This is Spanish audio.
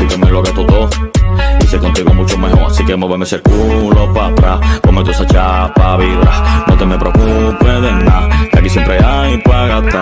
ti que me lo gasto todo. Hice contigo mucho mejor, así que muéveme ese culo pa' atrás. Come tu esa chapa, vibra. No te me preocupes de nada, que aquí siempre hay pa' gastar.